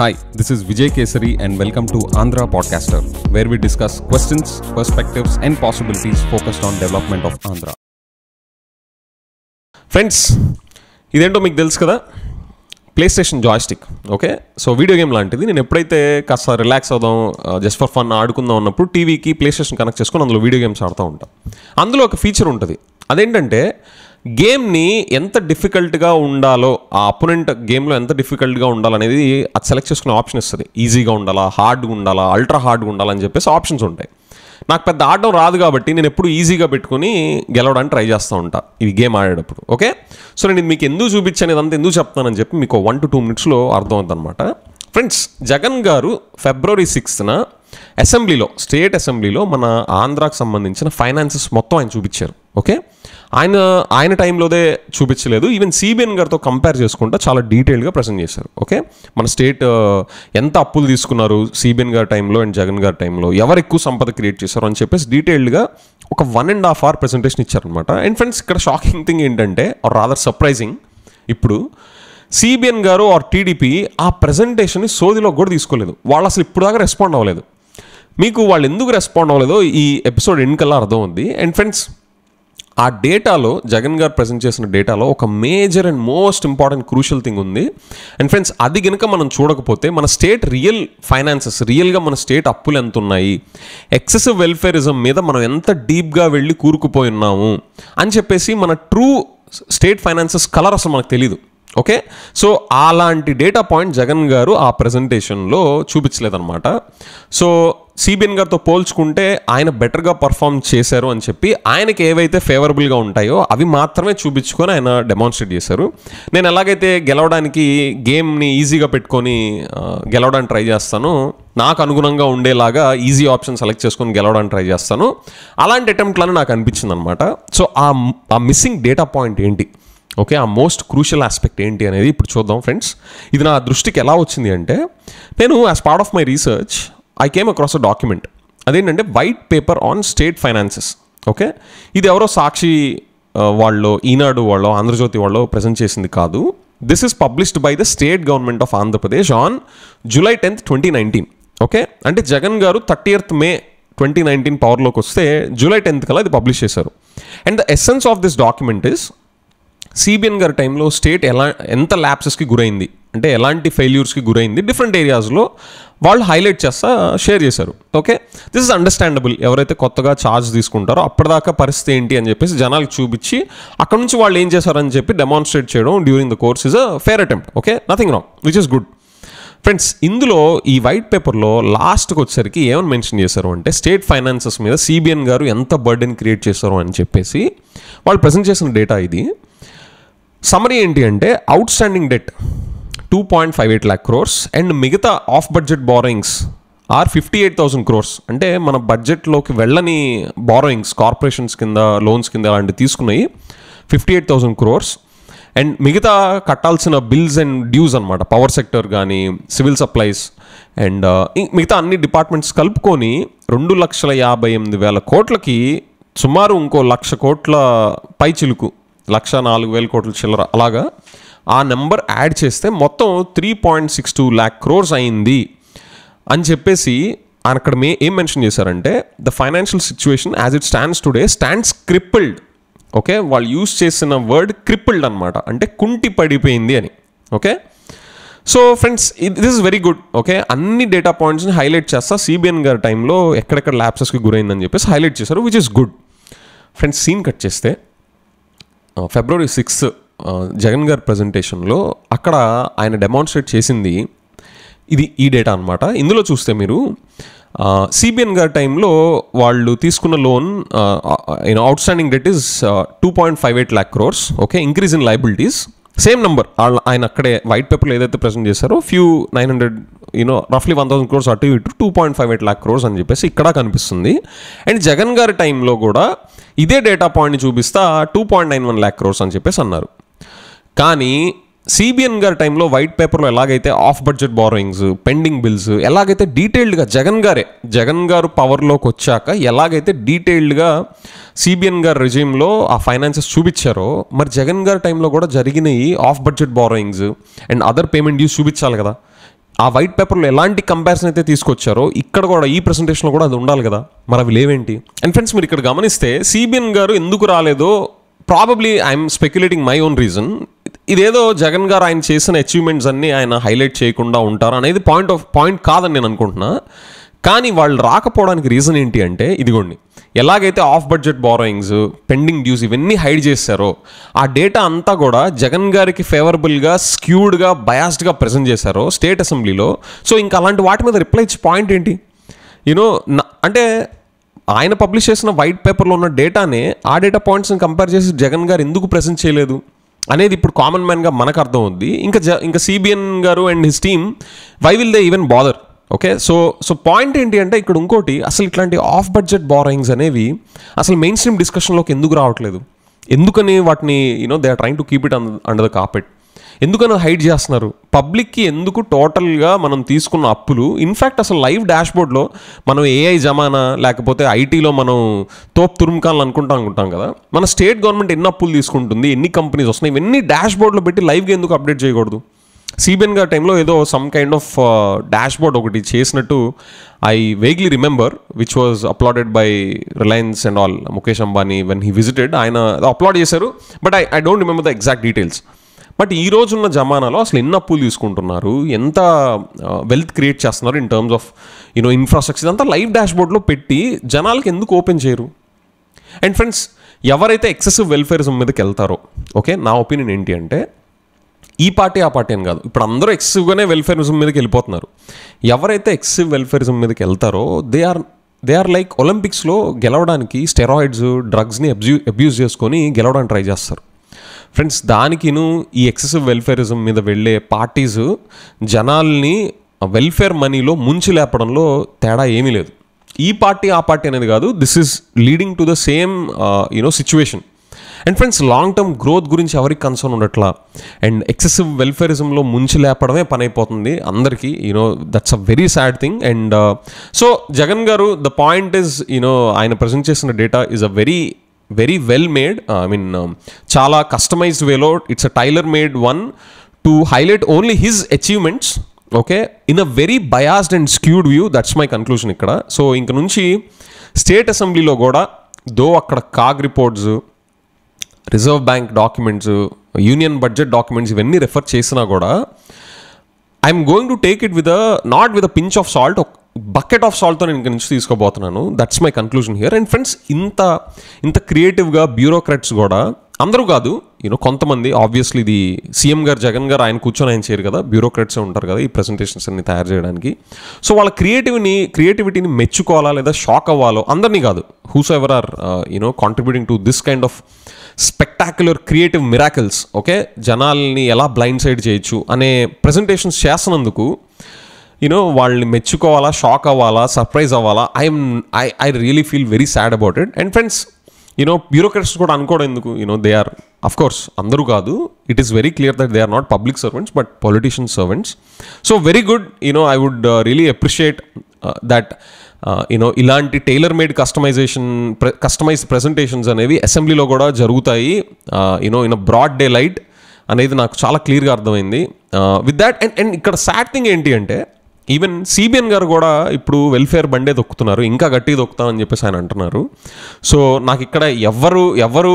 Hi this is Vijay Kesari and welcome to Andhra podcaster where we discuss questions perspectives and possibilities focused on development of Andhra friends ఇదేంటో మీకు తెలుసు కదా? Play station joystick okay so video game లాంటిది. నేను ఎప్పుడైతే కాస్త relax అవుదాం just for fun ఆడుకుందాం ఉన్నప్పుడు టీవీకి ప్లే స్టేషన్ కనెక్ట్ చేసుకొని అందులో వీడియో గేమ్స్ ఆడుతూ ఉంటాం. అందులో ఒక ఫీచర్ ఉంటుంది. అదేంటంటే గేమ్ని ఎంత డిఫికల్ట్గా ఉండాలో ఆ అపోనెంట్ గేమ్లో ఎంత డిఫికల్ట్గా ఉండాలనేది అది సెలెక్ట్ చేసుకునే ఆప్షన్ ఇస్తుంది. ఈజీగా ఉండాలా హార్డ్గా ఉండాలా అల్ట్రా హార్డ్గా ఉండాలని చెప్పేసి ఆప్షన్స్ ఉంటాయి. నాకు పెద్ద ఆడడం రాదు కాబట్టి నేను ఎప్పుడు ఈజీగా పెట్టుకుని గెలవడానికి ట్రై చేస్తూ ఉంటా ఇది గేమ్ ఆడేటప్పుడు ఓకే? సో నేను మీకు ఎందుకు చూపించాను ఇదంతా ఎందుకు చెప్తానని చెప్పి మీకు వన్ టు టూ మినిట్స్లో అర్థమవుతుంది అనమాట ఫ్రెండ్స్ జగన్ గారు ఫిబ్రవరి సిక్స్త్న అసెంబ్లీలో స్టేట్ అసెంబ్లీలో మన ఆంధ్రాకు సంబంధించిన ఫైనాన్సెస్ మొత్తం ఆయన చూపించారు ఓకే? ఆయన ఆయన టైంలోదే చూపించలేదు. ఈవెన్ సిబిఎన్ గారితో కంపేర్ చేసుకుంటా చాలా డీటెయిల్గా ప్రజెంట్ చేశారు. ఓకే మన స్టేట్ uh, ఎంత అప్పులు తీసుకున్నారు సిబిఎన్ గారి టైంలో అండ్ జగన్ గారి టైంలో? ఎవరు ఎక్కువ సంపద క్రియేట్ చేశారు అని చెప్పేసి డీటెయిల్డ్గా ఒక one and half hour presentation ఇచ్చారనమాట అండ్ ఫ్రెండ్స్ ఇక్కడ షాకింగ్ థింగ్ ఏంటంటే ఆర్ రాదర్ సర్ప్రైజింగ్ ఇప్పుడు సిబిఎన్ గారు ఆర్ టీడీపీ ఆ ప్రజెంటేషన్ని సోదిలో కూడా తీసుకోలేదు. వాళ్ళు అసలు ఇప్పుడు దాకా రెస్పాండ్ అవ్వలేదు. మీకు వాళ్ళు ఎందుకు రెస్పాండ్ అవ్వలేదో ఈ ఎపిసోడ్ ఎన్నికల్లా అర్థం ఉంది అండ్ ఫ్రెండ్స్ ఆ డేటాలో జగన్ గారు ప్రజెంట్ చేసిన డేటాలో ఒక major and most important crucial thing ఉంది. అండ్ ఫ్రెండ్స్ అది కనుక మనం చూడకపోతే మన స్టేట్ రియల్ ఫైనాన్సెస్ రియల్గా మన స్టేట్ అప్పులు ఎంత ఉన్నాయి? ఎక్సెసివ్ వెల్ఫేరిజం మీద మనం ఎంత డీప్గా వెళ్ళి కూరుకుపోయి ఉన్నాము? అని చెప్పేసి మన ట్రూ స్టేట్ ఫైనాన్సెస్ కలర్ అసలు మనకు తెలియదు ఓకే సో అలాంటి డేటా పాయింట్ జగన్ గారు ఆ ప్రజెంటేషన్లో చూపించలేదన్నమాట. సో సిబిఎన్ గారితో పోల్చుకుంటే ఆయన బెటర్గా పర్ఫామ్ చేశారు అని చెప్పి ఆయనకి ఏవైతే ఫేవరబుల్గా ఉంటాయో అవి మాత్రమే చూపించుకొని ఆయన డెమాన్స్ట్రేట్ చేశారు. నేను ఎలాగైతే గెలవడానికి గేమ్ని ఈజీగా పెట్టుకొని గెలవడానికి ట్రై చేస్తాను నాకు అనుగుణంగా ఉండేలాగా ఈజీ ఆప్షన్ సెలెక్ట్ చేసుకొని గెలవడానికి ట్రై చేస్తాను. అలాంటి అటెంప్ట్లను నాకు అనిపించింది అనమాట సో ఆ ఆ మిస్సింగ్ డేటా పాయింట్ ఏంటి? ఓకే ఆ మోస్ట్ క్రూషియల్ ఆస్పెక్ట్ ఏంటి అనేది ఇప్పుడు చూద్దాం ఫ్రెండ్స్. ఇది నా దృష్టికి ఎలా వచ్చింది అంటే నేను as part of my research I came across a document అదేంటంటే white paper on state finances okay ఇది ఎవరో సాక్షి వాళ్ళు ఈనాడు వాళ్ళు ఆంధ్రజ్యోతి వాళ్ళు ప్రజెంట్ చేసింది కాదు. This is published by the state government of Andhra Pradesh on July tenth twenty nineteen okay అంటే Jagan garu thirtieth May twenty nineteen పవర్లోకి వస్తే జూలై టెన్త్ కల్లా ఇది పబ్లిష్ చేశారు. And the essence of this document is CBN గారి టైంలో state ఎలా ఎంత ల్యాప్సెస్కి గురైంది అంటే ఎలాంటి ఫెయిల్యూర్స్కి గురైంది డిఫరెంట్ ఏరియాస్లో వాళ్ళు హైలైట్ చేస్తా షేర్ చేశారు. ఓకే దిస్ ఇస్ అండర్స్టాండబుల్ ఎవరైతే కొత్తగా ఛార్జ్ తీసుకుంటారో అప్పటిదాకా పరిస్థితి ఏంటి అని చెప్పేసి జనాలకు చూపించి అక్కడ నుంచి వాళ్ళు ఏం చేశారని చెప్పి డెమాన్స్ట్రేట్ చేయడం during the course is a fair attempt okay nothing wrong which is good friends ఇందులో ఈ వైట్ పేపర్లో లాస్ట్కి వచ్చేసరికి ఏమని మెన్షన్ చేశారు అంటే స్టేట్ ఫైనాన్సెస్ మీద సిబిఎన్ గారు ఎంత బర్డెన్ క్రియేట్ చేశారు అని చెప్పేసి వాళ్ళు ప్రజెంట్ చేసిన డేటా ఇది. సమరీ ఏంటి అంటే outstanding debt two point five eight lakh crores and మిగతా of budget borrowings are fifty eight thousand crores అంటే మన బడ్జెట్లోకి వెళ్ళని బారోయింగ్స్ కార్పొరేషన్స్ కింద లోన్స్ కింద అలాంటివి తీసుకున్నాయి fifty eight thousand crores and మిగతా కట్టాల్సిన బిల్స్ అండ్ డ్యూస్ అనమాట పవర్ సెక్టర్ కానీ సివిల్ సప్లైస్ అండ్ మిగతా అన్ని డిపార్ట్మెంట్స్ కలుపుకొని రెండు లక్షల యాభై ఎనిమిది వేల కోట్లకి సుమారు ఇంకో లక్ష కోట్ల పై చిలుకు లక్ష నాలుగు వేల కోట్ల చిల్లర. అలాగా ఆ నెంబర్ యాడ్ చేస్తే మొత్తం three point six two lakh crores అయింది అని చెప్పేసి ఆయన అక్కడ మే ఏం మెన్షన్ చేశారంటే the financial situation as it stands today stands crippled okay వాళ్ళు యూస్ చేసిన వర్డ్ క్రిప్పిల్డ్ అనమాట అంటే కుంటి పడిపోయింది అని. Okay? So friends this is very good. Okay? అన్ని డేటా పాయింట్స్ని హైలైట్ చేస్తా. సిబిఎన్ గారి టైంలో ఎక్కడెక్కడ ల్యాప్సెస్కి గురైందని చెప్పేసి హైలైట్ చేశారు which is good. Friends scene cut చేస్తే ఫిబ్రవరి సిక్స్త్ జగన్ గారి ప్రజెంటేషన్లో అక్కడ ఆయన డెమాన్స్ట్రేట్ చేసింది ఇది ఈ డేటా అనమాట ఇందులో చూస్తే మీరు సిబిఎన్ గారి టైంలో వాళ్ళు తీసుకున్న loan you know outstanding debt is two point five eight lakh crores okay increase in liabilities same number ఆయన అక్కడే వైట్ పేపర్లో ఏదైతే ప్రజెంట్ చేశారో few nine hundred you know రఫ్లీ one thousand crores అటు ఇటు two point five eight lakh crores అని చెప్పేసి ఇక్కడ కనిపిస్తుంది. అండ్ జగన్ గారి టైంలో కూడా ఇదే డేటా పాయింట్ని చూపిస్తా two point nine one lakh crores అని చెప్పేసి అన్నారు. కానీ సిబిఎన్ గారి టైంలో వైట్ పేపర్లో ఎలాగైతే off budget borrowings pending bills ఎలాగైతే డీటెయిల్డ్గా జగన్ గారే జగన్ గారు పవర్లోకి వచ్చాక ఎలాగైతే డీటెయిల్డ్గా సిబిఎన్ గారి రెజ్యూమ్లో ఆ ఫైనాన్సెస్ చూపించారో మరి జగన్ గారి టైంలో కూడా జరిగినవి off budget borrowings and other payment dues చూపించాలి కదా. ఆ వైట్ పేపర్లో ఎలాంటి కంపారిజన్ అయితే తీసుకొచ్చారో ఇక్కడ కూడా ఈ ప్రెసెంటేషన్లో కూడా అది ఉండాలి కదా. మరి అవి లేవేంటి? అండ్ ఫ్రెండ్స్ మీరు ఇక్కడ గమనిస్తే సిబిఎన్ గారు ఎందుకు రాలేదో probably I'm speculating my own reason ఇదేదో జగన్ గారు ఆయన చేసిన అచీవ్మెంట్స్ అన్నీ ఆయన హైలైట్ చేయకుండా ఉంటారు అనేది పాయింట్ ఆఫ్ పాయింట్ కాదని నేను అనుకుంటున్నా. కానీ వాళ్ళు రాకపోవడానికి రీజన్ ఏంటి అంటే ఇదిగోండి. ఎలాగైతే off budget borrowings pending dues ఇవన్నీ హైడ్ చేశారో ఆ డేటా అంతా కూడా జగన్ గారికి ఫేవరబుల్గా స్క్యూడ్గా బయాస్డ్గా ప్రజెంట్ చేశారో స్టేట్ అసెంబ్లీలో. సో ఇంకా అలాంటి వాటి మీద రిప్లై ఇచ్చే పాయింట్ ఏంటి? యూనో అంటే ఆయన పబ్లిష్ చేసిన వైట్ పేపర్లో ఉన్న డేటానే ఆ డేటా పాయింట్స్ని కంపేర్ చేసి జగన్ గారు ఎందుకు ప్రజెంట్ చేయలేదు అనేది ఇప్పుడు కామన్ మ్యాన్గా మనకు అర్థం ఉంది ఇంకా జ ఇంకా సిబిఎన్ గారు and his team why will they even bother okay? So so point ఏంటి అంటే ఇక్కడ ఇంకోటి అసలు ఇట్లాంటి ఆఫ్ బడ్జెట్ బారోయింగ్స్ అనేవి అసలు మెయిన్ స్ట్రీమ్ డిస్కషన్లోకి ఎందుకు రావట్లేదు? ఎందుకని వాటిని you know they are trying to keep it under the carpet ఎందుకని హైడ్ చేస్తున్నారు? పబ్లిక్కి ఎందుకు టోటల్గా మనం తీసుకున్న అప్పులు? ఇన్ఫ్యాక్ట్ అసలు లైవ్ డాష్బోర్డ్లో మనం ఏఐ జమానా లేకపోతే ఐటీలో మనం తోపు తురుముకాలను అనుకుంటాం అనుకుంటాం కదా? మన స్టేట్ గవర్నమెంట్ ఎన్ని అప్పులు తీసుకుంటుంది? ఎన్ని కంపెనీస్ వస్తున్నాయి? ఇవన్నీ డాష్బోర్డ్లో పెట్టి లైవ్గా ఎందుకు అప్డేట్ చేయకూడదు? సిబిఎన్ గారి టైంలో ఏదో some kind of dashboard ఒకటి చేసినట్టు I vaguely remember which was uploaded by Reliance and all Mukesh Ambani when he visited ఆయన అప్లోడ్ చేశారు but I I don't remember the exact details but ఈ రోజున్న జమానాలో అసలు ఎన్ని అప్పులు తీసుకుంటున్నారు? ఎంత uh, వెల్త్ క్రియేట్ చేస్తున్నారు in terms of you know infrastructure అంతా లైవ్ డాష్బోర్డ్లో పెట్టి జనాలకి ఎందుకు ఓపెన్ చేయరు? అండ్ ఫ్రెండ్స్ ఎవరైతే ఎక్సెసివ్ వెల్ఫేరిజం మీదకి వెళ్తారో ఓకే నా ఒపీనియన్ ఏంటి అంటే ఈ పార్టీ ఆ పార్టీ అని కాదు. ఇప్పుడు అందరూ ఎక్సెసివ్గానే వెల్ఫేరిజం మీదకి వెళ్ళిపోతున్నారు. ఎవరైతే ఎక్సెసివ్ వెల్ఫేరిజం మీదకి వెళ్తారో they are they are like ఒలింపిక్స్లో గెలవడానికి స్టెరాయిడ్స్ డ్రగ్స్ని అబ్యూ అబ్యూస్ చేసుకొని గెలవడానికి ట్రై చేస్తారు. ఫ్రెండ్స్ దానికిను ఈ ఎక్సెసివ్ వెల్ఫేరిజం మీద వెళ్ళే పార్టీస్ జనాల్ని వెల్ఫేర్ మనీలో ముంచి లేపడంలో తేడా ఏమీ లేదు. ఈ పార్టీ ఆ పార్టీ అనేది కాదు this is leading to the same you know situation and friends long term growth గురించి ఎవరికి కన్సర్న్ ఉండట్లా? అండ్ ఎక్సెసివ్ వెల్ఫేరిజంలో ముంచి లేపడమే పని అయిపోతుంది అందరికీ you know that's a very sad thing and so Jagan గారు the point is you know ఆయన ప్రజెంట్ చేసిన data is a very very well made I mean చాలా కస్టమైజ్డ్ వేలో it's a tailor made one to highlight only his achievements okay in a very biased and skewed view that's my conclusion ఇక్కడ. So ఇంక నుంచి state అసెంబ్లీలో కూడా though అక్కడ CAG reports reserve bank documents union budget documents ఇవన్నీ refer చేసినా కూడా I'm going to take it with not with a pinch of salt bucket of సాల్ట్తో నేను ఇక్కడ నుంచి తీసుకోబోతున్నాను. That's my conclusion here and friends ఇంత ఇంత క్రియేటివ్గా బ్యూరోక్రాట్స్ కూడా అందరూ కాదు యూనో కొంతమంది ఆబ్వియస్లీ ఇది సీఎం గారు జగన్ గారు ఆయన కూర్చొని ఆయన చేయరు కదా బ్యూరోక్రాట్సే ఉంటారు కదా ఈ ప్రజెంటేషన్స్ అన్ని తయారు చేయడానికి. సో వాళ్ళ క్రియేటివ్ని క్రియేటివిటీని మెచ్చుకోవాలా లేదా షాక్ అవ్వాలో అందరినీ కాదు whose ever are you know contributing to this kind of spectacular creative miracles okay జనాల్ని ఎలా బ్లైండ్ సైడ్ చేయొచ్చు అనే ప్రజెంటేషన్స్ చేస్తున్నందుకు యూనో వాళ్ళని మెచ్చుకోవాలా షాక్ అవ్వాలా సర్ప్రైజ్ అవ్వాలా I'm I I really feel very sad about it and friends you know bureaucrats కూడా అనుకోవడం ఎందుకు? You know they are of course అందరూ కాదు. It is very clear that they are not public servants but politician servants so very good you know I would really appreciate that you know ఇలాంటి tailor made customisation customise presentations అనేవి అసెంబ్లీలో కూడా జరుగుతాయి. You know in a broad day light అనేది నాకు చాలా క్లియర్గా అర్థమైంది. విత్ దాట్ అండ్ అండ్ ఇక్కడ సాడ్ థింగ్ ఏంటి అంటే ఈవెన్ సిబిఎన్ గారు కూడా ఇప్పుడు వెల్ఫేర్ బండే దొక్కుతున్నారు ఇంకా గట్టి దొక్కుతామని చెప్పేసి ఆయన అంటున్నారు. సో నాకు ఇక్కడ ఎవరు ఎవరు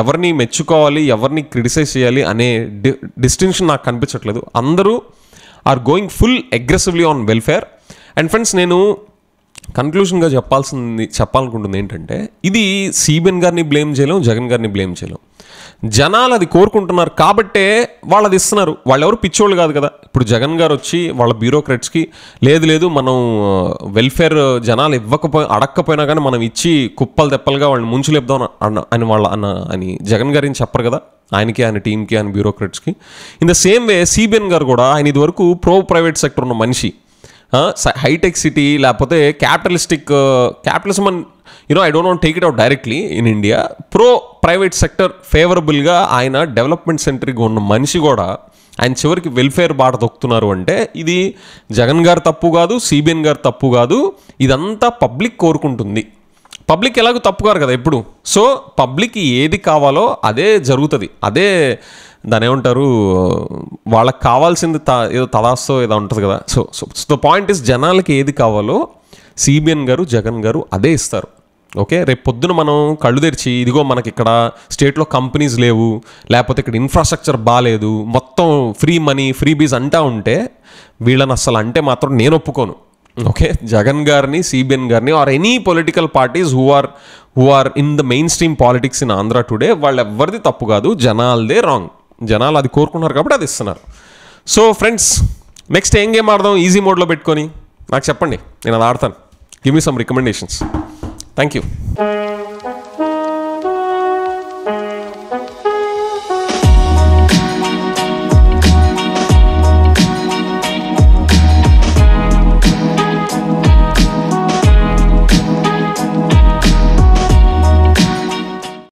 ఎవరిని మెచ్చుకోవాలి ఎవరిని క్రిటిసైజ్ చేయాలి అనే డి డిస్టింక్షన్ నాకు కనిపించట్లేదు. అందరూ are going full aggressively on welfare and friends నేను కన్క్లూషన్గా చెప్పాల్సింది చెప్పాలనుకుంటుంది ఏంటంటే ఇది సిబిఎన్ గారిని బ్లేమ్ చేయలేం జగన్ గారిని బ్లేమ్ చేయలేం. జనాలు అది కోరుకుంటున్నారు కాబట్టే వాళ్ళు అది ఇస్తున్నారు. వాళ్ళు ఎవరు పిచ్చోళ్ళు కాదు కదా. ఇప్పుడు జగన్ గారు వచ్చి వాళ్ళ బ్యూరోక్రాట్స్కి లేదు లేదు మనం వెల్ఫేర్ జనాలు ఇవ్వకపోయి అడక్కపోయినా కానీ మనం ఇచ్చి కుప్పలు తెప్పలుగా వాళ్ళని ముంచులేపుదాం అన్న అని వాళ్ళ అన్న అని జగన్ గారిని చెప్పరు కదా. ఆయనకి ఆయన టీంకి ఆయన బ్యూరోక్రాట్స్కి in the same way CBN garu కూడా ఆయన ఇదివరకు ప్రో ప్రైవేట్ సెక్టర్ ఉన్న మనిషి. హైటెక్ సిటీ లేకపోతే క్యాపిటలిస్టిక్ క్యాపిటలిజం అని you know I don't want take it out directly in India pro private sector ఫేవరబుల్గా ఆయన డెవలప్మెంట్ సెంటర్గా ఉన్న మనిషి కూడా ఆయన చివరికి వెల్ఫేర్ బాట తొక్కుతున్నారు అంటే ఇది జగన్ గారు తప్పు కాదు సిబిఎన్ గారు తప్పు కాదు ఇదంతా పబ్లిక్ కోరుకుంటుంది. పబ్లిక్ ఎలాగో తప్పుగారు కదా ఎప్పుడు. సో పబ్లిక్ ఏది కావాలో అదే జరుగుతుంది. అదే దాని ఏమంటారు వాళ్ళకి కావాల్సింది త ఏదో తదాస్తో ఏదో ఉంటుంది కదా. So so the point is జనాలకి ఏది కావాలో సిబిఎన్ గారు జగన్ గారు అదే ఇస్తారు. ఓకే? రేపు పొద్దున మనం కళ్ళు తెరిచి ఇదిగో మనకి ఇక్కడ స్టేట్లో కంపెనీస్ లేవు లేకపోతే ఇక్కడ ఇన్ఫ్రాస్ట్రక్చర్ బాగాలేదు మొత్తం ఫ్రీ మనీ ఫ్రీ బీజ్ అంటా ఉంటే వీళ్ళని అసలు అంటే మాత్రం నేను ఒప్పుకోను. ఓకే? జగన్ గారిని సిబిఎన్ గారిని or any political parties who are who are in the main stream politics in Andhra today వాళ్ళు ఎవరిది తప్పు కాదు జనాలదే రాంగ్ జనాలు అది కోరుకున్నారు కాబట్టి అది ఇస్తున్నారు. సో ఫ్రెండ్స్ నెక్స్ట్ ఏం గేమ్ ఆడదాం? ఈజీ మోడ్లో పెట్టుకొని. నాకు చెప్పండి నేను అది ఆడతాను. Give me some recommendations thank you